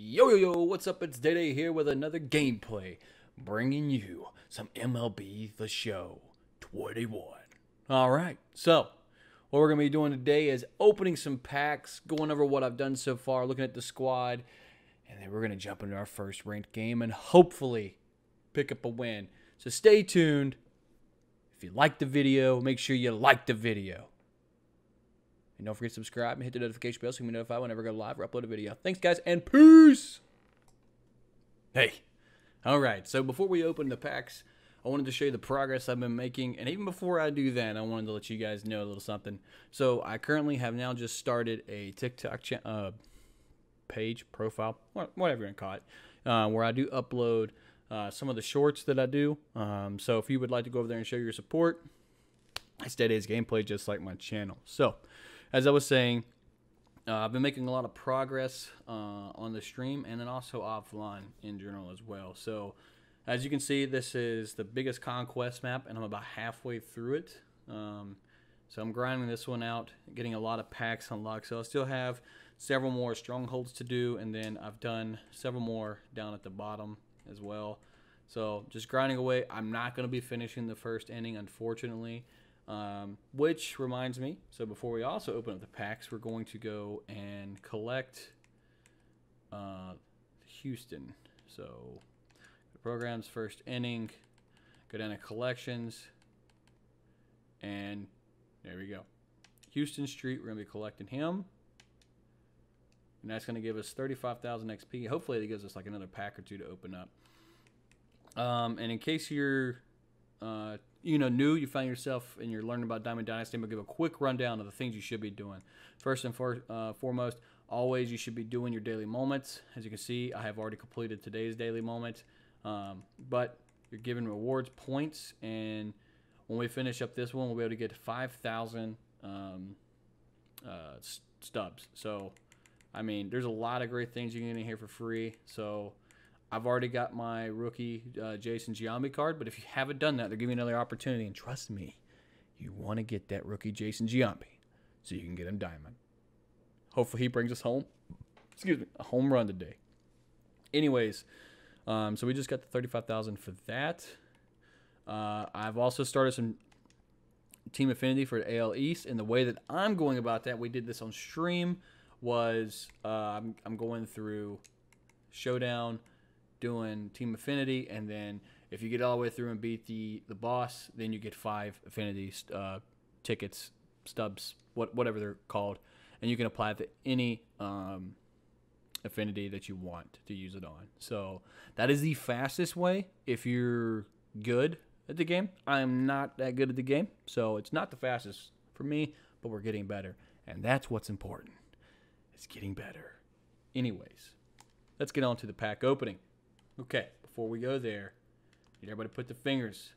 Yo, yo, yo, what's up? It's Day Day here with another gameplay, bringing you some MLB The Show 21. All right, so what we're going to be doing today is opening some packs, going over what I've done so far, looking at the squad, and then we're going to jump into our first ranked game and hopefully pick up a win. So stay tuned. If you like the video, make sure you like the video. And don't forget to subscribe and hit the notification bell so you can be notified whenever I go live or upload a video. Thanks, guys, and peace! Hey. All right, so before we open the packs, I wanted to show you the progress I've been making. And even before I do that, I wanted to let you guys know a little something. So I currently have now just started a TikTok uh, page, profile, whatever you want to call it, uh, where I do upload uh, some of the shorts that I do. Um, so if you would like to go over there and show your support, I stay days gameplay just like my channel. So as I was saying, uh, I've been making a lot of progress uh, on the stream and then also offline in general as well. So, as you can see, this is the biggest conquest map, and I'm about halfway through it. Um, so I'm grinding this one out, getting a lot of packs unlocked. So I still have several more strongholds to do, and then I've done several more down at the bottom as well. So just grinding away. I'm not going to be finishing the first inning, unfortunately. Um, which reminds me, so before we also open up the packs, we're going to go and collect uh, Huston. So the program's first inning, go down to collections, and there we go. Huston Street, we're going to be collecting him. And that's going to give us 35,000 XP. Hopefully, it gives us like another pack or two to open up. Um, and in case you're uh, you know new, you find yourself and you're learning about Diamond Dynasty, I'm gonna give a quick rundown of the things you should be doing. First and for, uh, foremost, always you should be doing your daily moments. As you can see, I have already completed today's daily moment, um, but you're given rewards points, and when we finish up this one, we'll be able to get 5,000 um, uh, stubs. So, I mean, there's a lot of great things you can get in here for free. So I've already got my rookie uh, Jason Giambi card, but if you haven't done that, they're giving you another opportunity. And trust me, you want to get that rookie Jason Giambi so you can get him diamond. Hopefully, he brings us home. Excuse me, a home run today. Anyways, um, so we just got the thirty-five thousand for that. Uh, I've also started some team affinity for AL East, and the way that I'm going about that, we did this on stream, was uh, I'm, I'm going through showdown doing team affinity, and then if you get all the way through and beat the the boss, then you get five affinity uh, tickets, stubs, what whatever they're called, and you can apply it to any um, affinity that you want to use it on. So that is the fastest way if you're good at the game. I am not that good at the game, so it's not the fastest for me, but we're getting better, and that's what's important. It's getting better. Anyways, let's get on to the pack opening. Okay, before we go there, need everybody put the fingers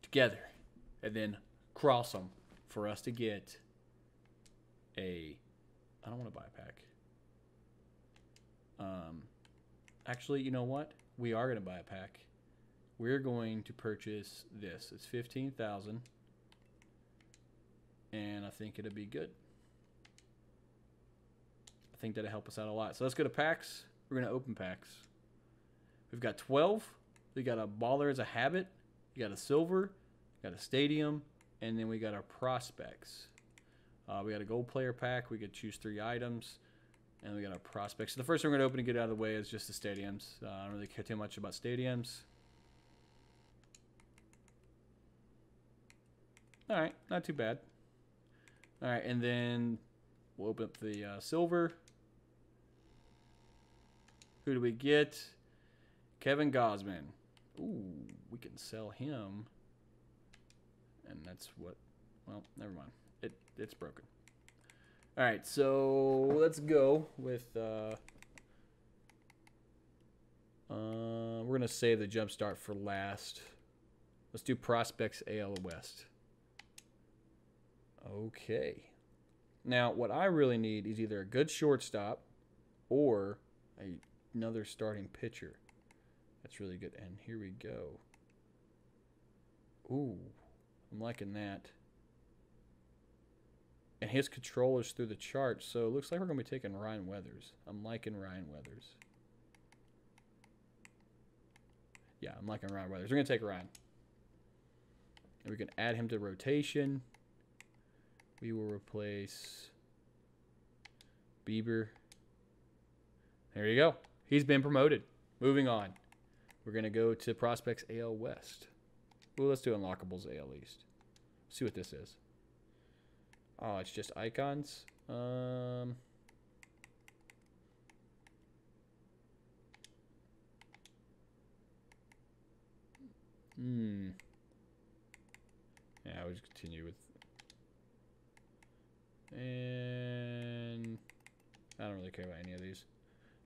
together and then cross them for us to get a. I don't want to buy a pack. Um, actually, you know what? We are going to buy a pack. We're going to purchase this. It's fifteen thousand, and I think it'll be good. I think that'll help us out a lot. So let's go to packs. We're going to open packs. We've got 12. We got a baller as a habit. We got a silver. We got a stadium. And then we got our prospects. Uh, we got a gold player pack. We could choose three items. And we got our prospects. So the first one we're going to open and get out of the way is just the stadiums. Uh, I don't really care too much about stadiums. All right, not too bad. All right, and then we'll open up the uh, silver. Who do we get? Kevin Gausman. Ooh, we can sell him. And that's what, well, never mind. It It's broken. All right, so let's go with, uh, uh, we're going to save the jump start for last. Let's do Prospects AL West. Okay. Now, what I really need is either a good shortstop or a, another starting pitcher. That's really good. And here we go. Ooh, I'm liking that. And his control is through the chart, so it looks like we're going to be taking Ryan Weathers. I'm liking Ryan Weathers. Yeah, I'm liking Ryan Weathers. We're going to take Ryan. And we can add him to rotation. We will replace Bieber. There you go. He's been promoted. Moving on. We're going to go to Prospects AL West. Well, let's do Unlockables AL East. See what this is. Oh, it's just icons. Um... Hmm. Yeah, would just continue with. And I don't really care about any of these.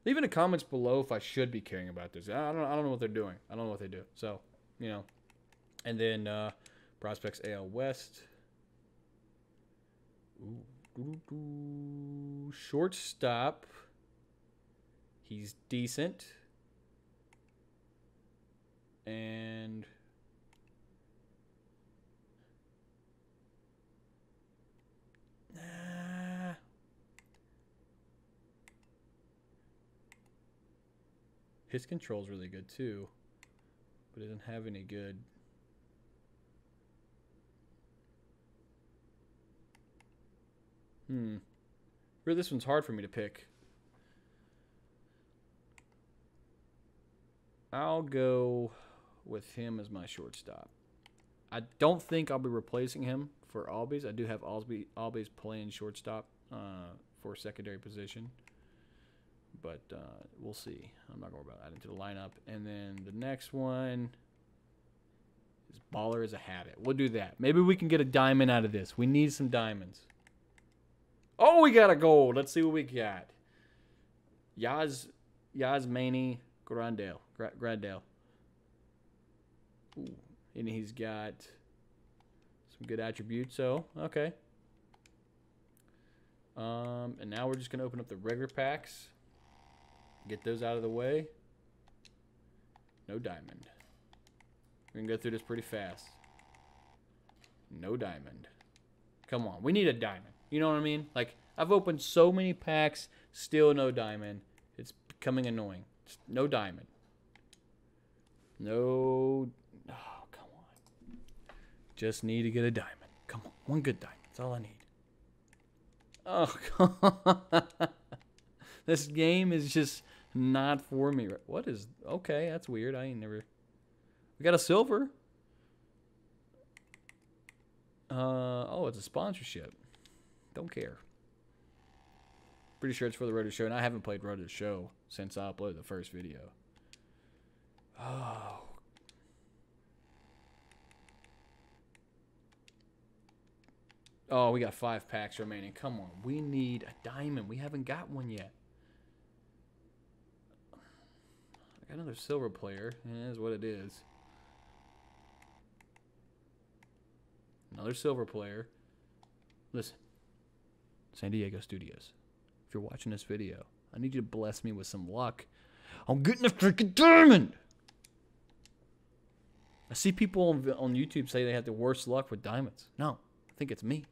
Leave in the comments below if I should be caring about this. I don't. I don't know what they're doing. I don't know what they do. So, you know. And then uh, prospects AL West. Ooh, shortstop. He's decent. And His control's really good too, but doesn't have any good. Hmm. Really, this one's hard for me to pick. I'll go with him as my shortstop. I don't think I'll be replacing him for Albies. I do have Albies, Albies playing shortstop uh, for secondary position but uh, we'll see. I'm not going to add into the lineup. And then the next one is baller as a habit. We'll do that. Maybe we can get a diamond out of this. We need some diamonds. Oh, we got a gold. Let's see what we got. Yaz, Yasmani Grandal. Gra Grandal. Ooh. And he's got some good attributes. So, okay. Um, and now we're just going to open up the regular packs. Get those out of the way. No diamond. We can go through this pretty fast. No diamond. Come on. We need a diamond. You know what I mean? Like, I've opened so many packs, still no diamond. It's becoming annoying. No diamond. No. Oh, come on. Just need to get a diamond. Come on. One good diamond. That's all I need. Oh, on. This game is just not for me. What is okay? That's weird. I ain't never. We got a silver. Uh oh, it's a sponsorship. Don't care. Pretty sure it's for the Road to Show, and I haven't played Road to Show since I uploaded the first video. Oh. Oh, we got five packs remaining. Come on. We need a diamond. We haven't got one yet. Another silver player. It is what it is. Another silver player. Listen, San Diego Studios, if you're watching this video, I need you to bless me with some luck. I'm getting a freaking diamond! I see people on, on YouTube say they have the worst luck with diamonds. No, I think it's me.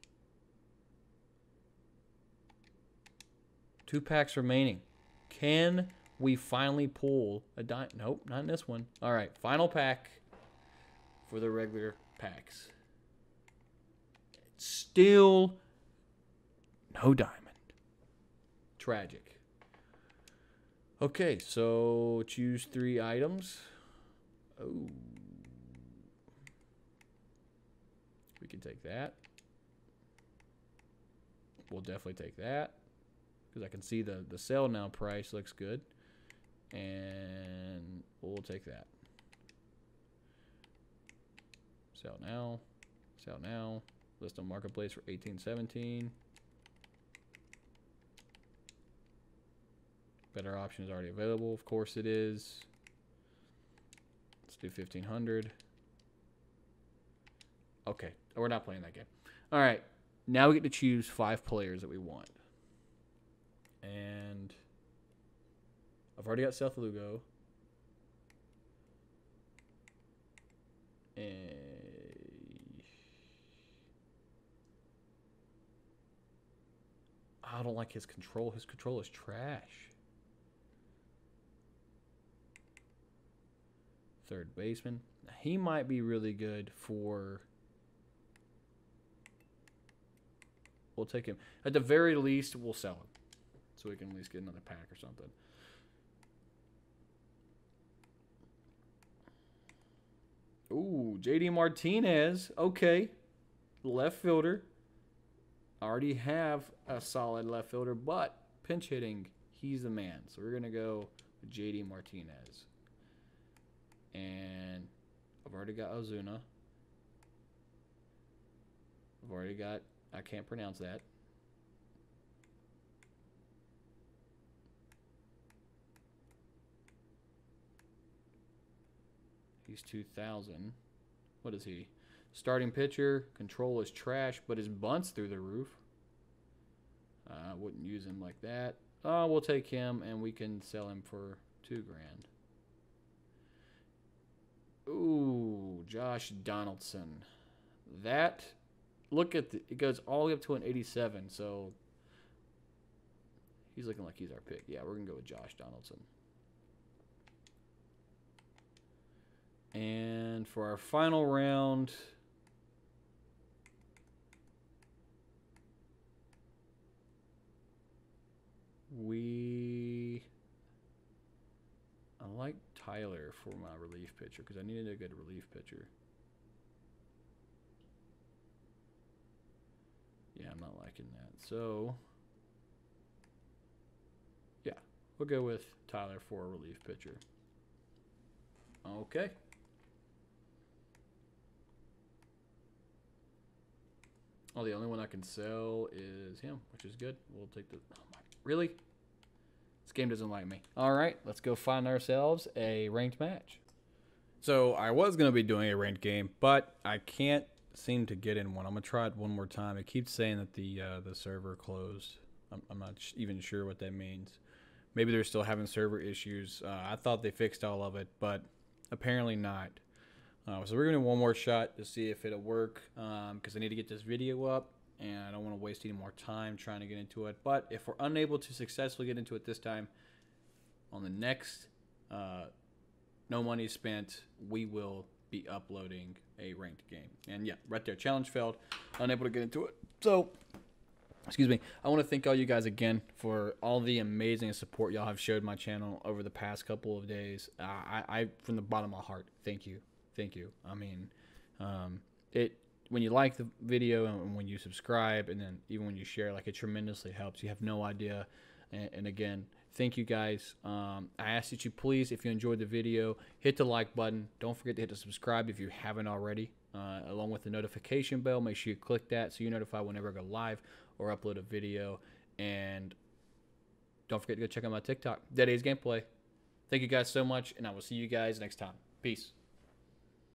Two packs remaining. Can we finally pull a di Nope, not in this one. All right, final pack for the regular packs. Still no diamond. Tragic. Okay, so choose three items. Oh. We can take that. We'll definitely take that. Because I can see the, the sell now price looks good. And we'll take that. Sell now. Sell now. List on marketplace for 1817. Better option is already available. Of course it is. Let's do 1500. Okay, we're not playing that game. All right, now we get to choose five players that we want. And I've already got Seth Lugo. And I don't like his control. His control is trash. third baseman. He might be really good for. We'll take him. At the very least, we'll sell him. So we can at least get another pack or something. Ooh, JD Martinez. Okay. Left fielder. Already have a solid left fielder, but pinch hitting, he's the man. So we're going to go with JD Martinez. And I've already got Ozuna. I've already got, I can't pronounce that. He's 2,000. What is he? Starting pitcher. Control is trash, but his bunt's through the roof. I uh, wouldn't use him like that. Uh, we'll take him, and we can sell him for two grand. Ooh, Josh Donaldson. That, look at the, it goes all the way up to an 87, so he's looking like he's our pick. Yeah, we're going to go with Josh Donaldson. And for our final round, we I like Tyler for my relief pitcher because I needed a good relief pitcher. Yeah, I'm not liking that. So, yeah, we'll go with Tyler for a relief pitcher. Okay. Oh, the only one I can sell is him, which is good. We'll take the. Oh my! Really? This game doesn't like me. All right, let's go find ourselves a ranked match. So I was gonna be doing a ranked game, but I can't seem to get in one. I'm gonna try it one more time. It keeps saying that the uh, the server closed. I'm, I'm not even sure what that means. Maybe they're still having server issues. Uh, I thought they fixed all of it, but apparently not. Uh, so we're gonna do one more shot to see if it'll work because um, I need to get this video up and I don't want to waste any more time trying to get into it. But if we're unable to successfully get into it this time, on the next uh, No Money Spent, we will be uploading a ranked game. And yeah, right there, challenge failed, unable to get into it. So, excuse me, I want to thank all you guys again for all the amazing support y'all have showed my channel over the past couple of days. Uh, I, I, from the bottom of my heart, thank you thank you. I mean, um, it when you like the video and when you subscribe and then even when you share, like it tremendously helps. You have no idea. And, and again, thank you guys. Um, I ask that you please, if you enjoyed the video, hit the like button. Don't forget to hit the subscribe if you haven't already. Uh, along with the notification bell, make sure you click that so you're notified whenever I go live or upload a video. And don't forget to go check out my TikTok, Day Day's Gameplay. Thank you guys so much, and I will see you guys next time. Peace.